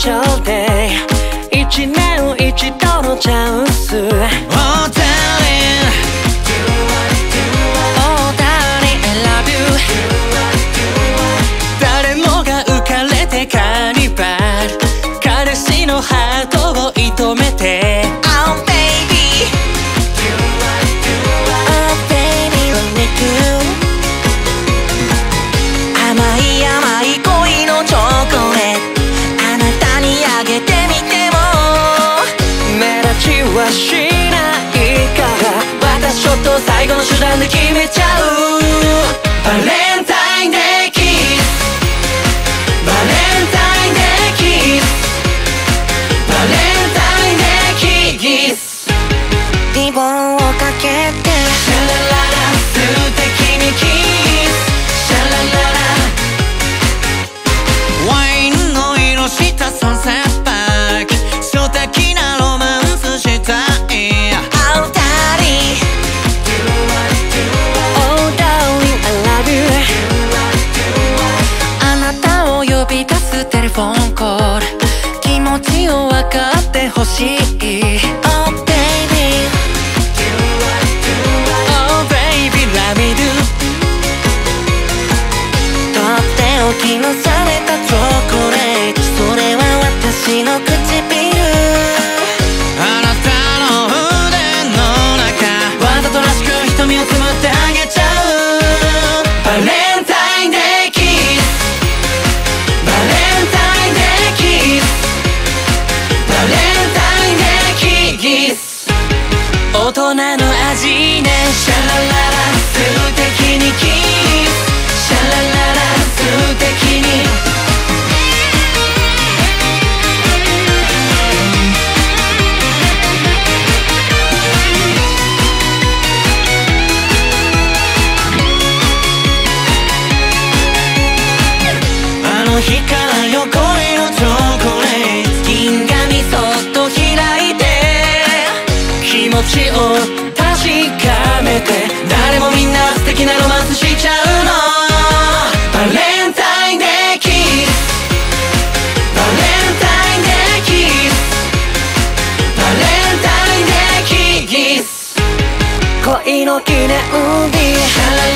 シャルデー一年一度のチャンス。すテレフォンコール。気持ちを分かってほしい。Oh baby. Oh baby love me do. とっておきのされたチョコレート。それは私の唇日から横へのチョコレート銀紙そっと開いて気持ちを確かめて誰もみんな素敵なロマンスしちゃうのバレンタインデーキスバレンタインデーキスバレンタインデーキス恋の記念日シャラ